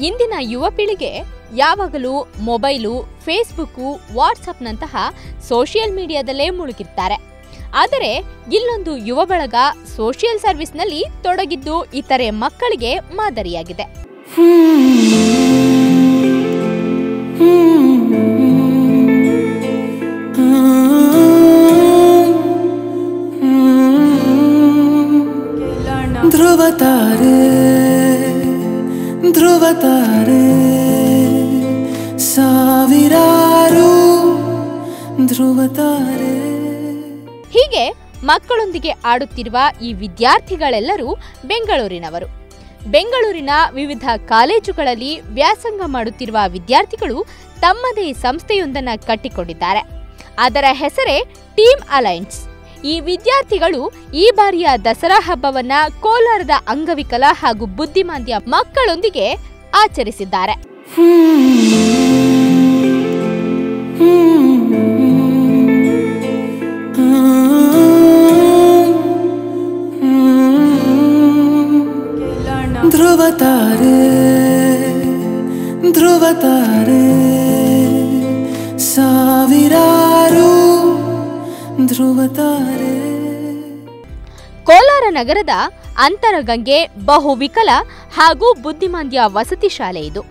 ಇಂದಿನ ಯುವ ಪೀಳಿಗೆ ಯಾವಾಗಲೂ ಮೊಬೈಲು, ಫೇಸ್ಬುಕ್ಕು, ವಾಟ್ಸಪ್ನಂತಹ ಸೋಷಿಯಲ್ ಮೀಡಿಯಾದಲ್ಲೇ ಮುಳುಗಿರ್ತಾರೆ. ಆದರೆ ಇಲ್ಲೊಂದು ಯುವ ಬಳಗ ಸೋಷಿಯಲ್ ಸರ್ವಿಸ್ನಲ್ಲಿ ತೊಡಗಿದ್ದು ಇತರೆ ಮಕ್ಕಳಿಗೆ ಮಾದರಿಯಾಗಿದೆ. ಧ್ರುವ ತಾರೆ. ಧ್ರುವ ತಾರೆ ಸಾವಿರಾರು ಹೀಗೆ ಮಕ್ಕಳೊಂದಿಗೆ ಆಡುತ್ತಿರುವ ಈ ವಿದ್ಯಾರ್ಥಿಗಳೆಲ್ಲರೂ ಬೆಂಗಳೂರಿನವರು. ಬೆಂಗಳೂರಿನ ವಿವಿಧ ಕಾಲೇಜುಗಳಲ್ಲಿ ವ್ಯಾಸಂಗ ಮಾಡುತ್ತಿರುವ ವಿದ್ಯಾರ್ಥಿಗಳು ತಮ್ಮದೇ ಸಂಸ್ಥೆಯೊಂದನ್ನು ಕಟ್ಟಿಕೊಂಡಿದ್ದಾರೆ. ಅದರ ಹೆಸರೇ ಟೀಮ್ ಅಲೈನ್ಸ್. ಈ ವಿದ್ಯಾರ್ಥಿಗಳು ಈ ಬಾರಿಯ ದಸರಾ ಹಬ್ಬವನ್ನ ಕೋಲಾರದ ಅಂಗವಿಕಲ ಹಾಗೂ ಬುದ್ಧಿಮಾಂದ್ಯ ಮಕ್ಕಳೊಂದಿಗೆ ಆಚರಿಸಿದ್ದಾರೆ. ಕೋಲಾರ ನಗರದ ಅಂತರಗಂಗೆ ಬಹುವಿಕಲ ಹಾಗೂ ಬುದ್ಧಿಮಾಂದ್ಯ ವಸತಿ ಶಾಲೆ ಇದು.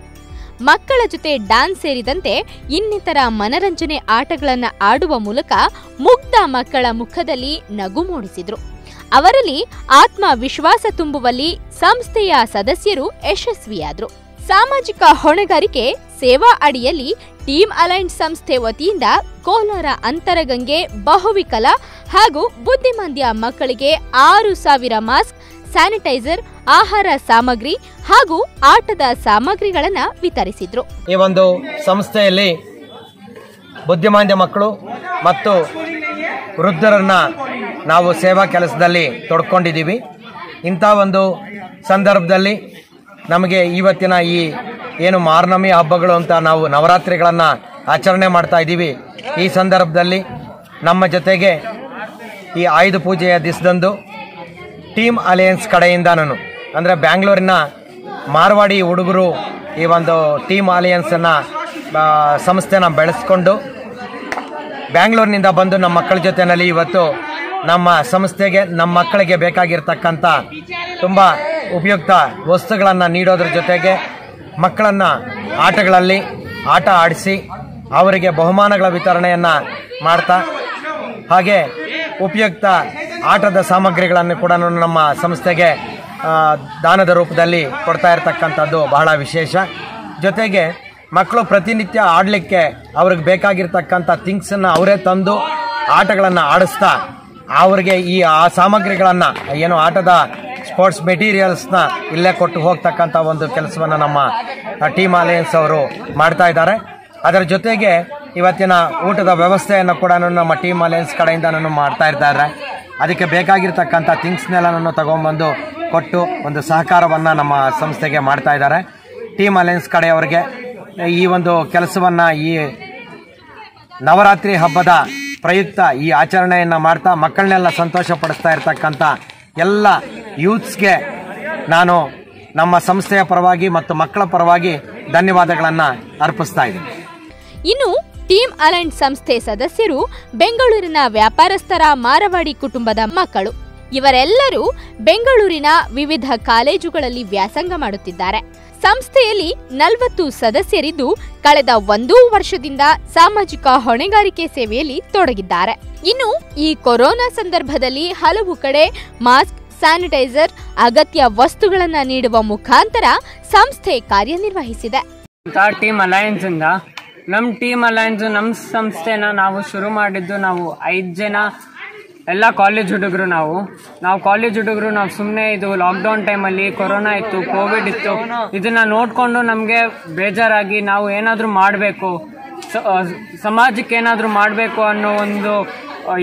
ಮಕ್ಕಳ ಜೊತೆ ಡ್ಯಾನ್ಸ್ ಸೇರಿದಂತೆ ಇನ್ನಿತರ ಮನರಂಜನೆ ಆಟಗಳನ್ನು ಆಡುವ ಮೂಲಕ ಮುಗ್ಧ ಮಕ್ಕಳ ಮುಖದಲ್ಲಿ ನಗು ಮೂಡಿಸಿದರು. ಅವರಲ್ಲಿ ಆತ್ಮವಿಶ್ವಾಸ ತುಂಬುವಲ್ಲಿ ಸಂಸ್ಥೆಯ ಸದಸ್ಯರು ಯಶಸ್ವಿಯಾದರು. ಸಾಮಾಜಿಕ ಹೊಣೆಗಾರಿಕೆ ಸೇವಾ ಅಡಿಯಲ್ಲಿ ಟೀಮ್ ಅಲೈನ್ಸ್ ಸಂಸ್ಥೆ ವತಿಯಿಂದ ಕೋಲಾರ ಅಂತರಗಂಗೆ ಬಹುವಿಕಲ ಹಾಗೂ ಬುದ್ಧಿಮಾಂದ್ಯ ಮಕ್ಕಳಿಗೆ ಆರು ಸಾವಿರ ಮಾಸ್ಕ್, ಸ್ಯಾನಿಟೈಸರ್, ಆಹಾರ ಸಾಮಗ್ರಿ ಹಾಗೂ ಆಟದ ಸಾಮಗ್ರಿಗಳನ್ನು ವಿತರಿಸಿದ್ರು. ಈ ಒಂದು ಸಂಸ್ಥೆಯಲ್ಲಿ ಬುದ್ಧಿಮಾಂದ್ಯ ಮಕ್ಕಳು ಮತ್ತು ವೃದ್ಧರನ್ನ ನಾವು ಸೇವಾ ಕೆಲಸದಲ್ಲಿ ತೊಡ್ಕೊಂಡಿದ್ದೀವಿ. ಇಂಥ ಒಂದು ಸಂದರ್ಭದಲ್ಲಿ ನಮಗೆ ಇವತ್ತಿನ ಈ ಏನು ಮಾರ್ನಮಿ ಹಬ್ಬಗಳು ಅಂತ ನಾವು ನವರಾತ್ರಿಗಳನ್ನು ಆಚರಣೆ ಮಾಡ್ತಾ ಇದ್ದೀವಿ. ಈ ಸಂದರ್ಭದಲ್ಲಿ ನಮ್ಮ ಜೊತೆಗೆ ಈ ಆಯುಧ ಪೂಜೆಯ ದಿಸದಂದು ಟೀಮ್ ಅಲಯನ್ಸ್ ಕಡೆಯಿಂದ ನಾನು, ಅಂದರೆ ಬ್ಯಾಂಗ್ಳೂರಿನ ಮಾರ್ವಾಡಿ ಹುಡುಗರು ಈ ಒಂದು ಟೀಮ್ ಅಲಯನ್ಸನ್ನು ಸಂಸ್ಥೆನ ಬೆಳೆಸ್ಕೊಂಡು ಬ್ಯಾಂಗ್ಳೂರಿನಿಂದ ಬಂದು ನಮ್ಮ ಮಕ್ಕಳ ಜೊತೆಯಲ್ಲಿ ಇವತ್ತು ನಮ್ಮ ಸಂಸ್ಥೆಗೆ, ನಮ್ಮ ಮಕ್ಕಳಿಗೆ ಬೇಕಾಗಿರ್ತಕ್ಕಂಥ ತುಂಬ ಉಪಯುಕ್ತ ವಸ್ತುಗಳನ್ನು ನೀಡೋದ್ರ ಜೊತೆಗೆ ಮಕ್ಕಳನ್ನು ಆಟಗಳಲ್ಲಿ ಆಟ ಆಡಿಸಿ ಅವರಿಗೆ ಬಹುಮಾನಗಳ ವಿತರಣೆಯನ್ನು ಮಾಡ್ತಾ ಹಾಗೆ ಉಪಯುಕ್ತ ಆಟದ ಸಾಮಗ್ರಿಗಳನ್ನು ಕೂಡ ನಮ್ಮ ಸಂಸ್ಥೆಗೆ ದಾನದ ರೂಪದಲ್ಲಿ ಕೊಡ್ತಾ ಇರತಕ್ಕಂಥದ್ದು ಬಹಳ ವಿಶೇಷ. ಜೊತೆಗೆ ಮಕ್ಕಳು ಪ್ರತಿನಿತ್ಯ ಆಡಲಿಕ್ಕೆ ಅವ್ರಿಗೆ ಬೇಕಾಗಿರ್ತಕ್ಕಂಥ ಥಿಂಗ್ಸನ್ನು ಅವರೇ ತಂದು ಆಟಗಳನ್ನು ಆಡಿಸ್ತಾ, ಅವರಿಗೆ ಈ ಆ ಸಾಮಗ್ರಿಗಳನ್ನು, ಏನು ಆಟದ ಸ್ಪೋರ್ಟ್ಸ್ ಮೆಟೀರಿಯಲ್ಸ್ನ ಇಲ್ಲೇ ಕೊಟ್ಟು ಹೋಗ್ತಕ್ಕಂಥ ಒಂದು ಕೆಲಸವನ್ನು ನಮ್ಮ ಟೀಮ್ ಅಲಯನ್ಸ್ ಅವರು ಮಾಡ್ತಾ ಇದ್ದಾರೆ. ಅದರ ಜೊತೆಗೆ ಇವತ್ತಿನ ಊಟದ ವ್ಯವಸ್ಥೆಯನ್ನು ಕೂಡ ನಮ್ಮ ಟೀಮ್ ಅಲಯನ್ಸ್ ಕಡೆಯಿಂದ ನಾನು ಮಾಡ್ತಾ ಇದ್ದಾರೆ. ಅದಕ್ಕೆ ಬೇಕಾಗಿರ್ತಕ್ಕಂಥ ನಾನು ತಗೊಂಬಂದು ಕೊಟ್ಟು ಒಂದು ಸಹಕಾರವನ್ನು ನಮ್ಮ ಸಂಸ್ಥೆಗೆ ಮಾಡ್ತಾ ಇದ್ದಾರೆ. ಟೀಮ್ ಅಲಯನ್ಸ್ ಕಡೆಯವರಿಗೆ ಈ ಒಂದು ಕೆಲಸವನ್ನು ಈ ನವರಾತ್ರಿ ಹಬ್ಬದ ಪ್ರಯುಕ್ತ ಈ ಆಚರಣೆಯನ್ನು ಮಾಡ್ತಾ ಮಕ್ಕಳನ್ನೆಲ್ಲ ಸಂತೋಷ ಪಡಿಸ್ತಾ ಇರ್ತಕ್ಕಂಥ ಎಲ್ಲ ಯೂತ್ಸ್ಗೆ ನಾನು ನಮ್ಮ ಸಂಸ್ಥೆಯ ಪರವಾಗಿ ಮತ್ತು ಮಕ್ಕಳ ಪರವಾಗಿ ಧನ್ಯವಾದಗಳನ್ನು ಅರ್ಪಿಸ್ತಾ ಇದ್ದೀನಿ. ಇನ್ನು ಟೀಮ್ ಅಲೈನ್ಸ್ ಸಂಸ್ಥೆ ಸದಸ್ಯರು ಬೆಂಗಳೂರಿನ ವ್ಯಾಪಾರಸ್ಥರ ಮಾರವಾಡಿ ಕುಟುಂಬದ ಮಕ್ಕಳು. ಇವರೆಲ್ಲರೂ ಬೆಂಗಳೂರಿನ ವಿವಿಧ ಕಾಲೇಜುಗಳಲ್ಲಿ ವ್ಯಾಸಂಗ ಮಾಡುತ್ತಿದ್ದಾರೆ. ಸಂಸ್ಥೆಯಲ್ಲಿ ನಲವತ್ತು ಸದಸ್ಯರಿದ್ದು ಕಳೆದ ಒಂದೂ ವರ್ಷದಿಂದ ಸಾಮಾಜಿಕ ಹೊಣೆಗಾರಿಕೆ ಸೇವೆಯಲ್ಲಿ ತೊಡಗಿದ್ದಾರೆ. ಇನ್ನು ಈ ಕೊರೋನಾ ಸಂದರ್ಭದಲ್ಲಿ ಹಲವು ಕಡೆ ಮಾಸ್ಕ್, ಸ್ಯಾನಿಟೈಸರ್, ಅಗತ್ಯ ವಸ್ತುಗಳನ್ನು ನೀಡುವ ಮುಖಾಂತರ ಸಂಸ್ಥೆ ಕಾರ್ಯನಿರ್ವಹಿಸಿದೆ. ಟೀಮ್ ಅಲಯನ್ಸ್ ಇಂದ ನಮ್ಮ ಟೀಮ್ ಅಲಯನ್ಸ್ ನಮ್ಮ ಸಂಸ್ಥೆನ ನಾವು ಶುರು ಮಾಡಿದ್ದು ನಾವು ಐದು ಜನ ಎಲ್ಲ ಕಾಲೇಜ್ ಹುಡುಗರು ನಾವು. ನಾವು ಕಾಲೇಜ್ ಹುಡುಗರು, ನಾವು ಸುಮ್ಮನೆ ಇದು ಲಾಕ್ಡೌನ್ ಟೈಮಲ್ಲಿ ಕೊರೋನಾ ಇತ್ತು ಕೋವಿಡ್ ಇತ್ತು. ಇದನ್ನ ನೋಡಿಕೊಂಡು ನಮಗೆ ಬೇಜಾರಾಗಿ ನಾವು ಏನಾದರೂ ಮಾಡಬೇಕು. ಸಮಾಜಕ್ಕೆ ಏನಾದರೂ ಮಾಡಬೇಕು ಅನ್ನೋ ಒಂದು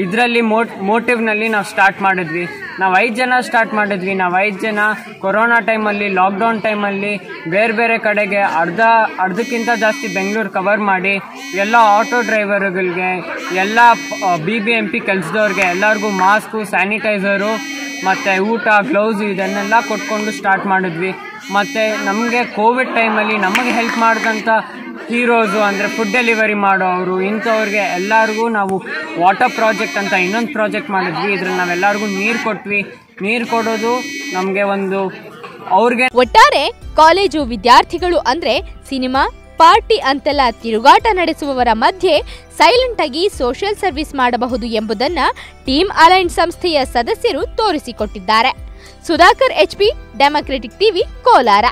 ಇದರಲ್ಲಿ ಮೋಟ್ ಮೋಟಿವ್ನಲ್ಲಿ ನಾವು ಸ್ಟಾರ್ಟ್ ಮಾಡಿದ್ವಿ. ನಾವು ಐದು ಜನ ಸ್ಟಾರ್ಟ್ ಮಾಡಿದ್ವಿ. ನಾವು ಐದು ಜನ ಕೊರೋನಾ ಟೈಮಲ್ಲಿ ಲಾಕ್ಡೌನ್ ಟೈಮಲ್ಲಿ ಬೇರೆ ಬೇರೆ ಕಡೆಗೆ ಅರ್ಧ, ಅರ್ಧಕ್ಕಿಂತ ಜಾಸ್ತಿ ಬೆಂಗಳೂರು ಕವರ್ ಮಾಡಿ ಎಲ್ಲ ಆಟೋ ಡ್ರೈವರ್ಗಳಿಗೆ ಎಲ್ಲ ಬಿ ಬಿ ಎಂ ಪಿ ಕೆಲಸದವ್ರಿಗೆ ಎಲ್ಲರಿಗೂ ಮಾಸ್ಕು ಸ್ಯಾನಿಟೈಸರು ಮತ್ತು ಊಟ ಗ್ಲೌಸು ಇದನ್ನೆಲ್ಲ ಕೊಟ್ಕೊಂಡು ಸ್ಟಾರ್ಟ್ ಮಾಡಿದ್ವಿ. ಮತ್ತು ನಮಗೆ ಕೋವಿಡ್ ಟೈಮಲ್ಲಿ ನಮಗೆ ಹೆಲ್ಪ್ ಮಾಡಿದಂಥ ಹೀರೋಸು ಅಂದರೆ ಫುಡ್ ಡೆಲಿವರಿ ಮಾಡೋರು ಇಂಥವ್ರಿಗೆ ಎಲ್ಲರಿಗೂ ನಾವು ವಾಟರ್ ಪ್ರಾಜೆಕ್ಟ್ ಅಂತ ಇನ್ನೊಂದು ಪ್ರಾಜೆಕ್ಟ್ ಮಾಡಿದ್ವಿ. ಇದ್ರಲ್ಲಿ ನಾವೆಲ್ಲರಿಗೂ ನೀರು ಕೊಟ್ವಿ. ನೀರು ಕೊಡೋದು ನಮಗೆ ಒಂದು ಅವ್ರಿಗೆ ಒಟ್ಟಾರೆ ಕಾಲೇಜು ವಿದ್ಯಾರ್ಥಿಗಳು ಅಂದ್ರೆ ಸಿನಿಮಾ, ಪಾರ್ಟಿ ಅಂತೆಲ್ಲ ತಿರುಗಾಟ ನಡೆಸುವವರ ಮಧ್ಯೆ ಸೈಲೆಂಟ್ ಆಗಿ ಸೋಷಿಯಲ್ ಸರ್ವಿಸ್ ಮಾಡಬಹುದು ಎಂಬುದನ್ನ ಟೀಮ್ ಅಲೈನ್ಸ್ ಸಂಸ್ಥೆಯ ಸದಸ್ಯರು ತೋರಿಸಿಕೊಟ್ಟಿದ್ದಾರೆ. Sudhakar HP democratic TV Kolar.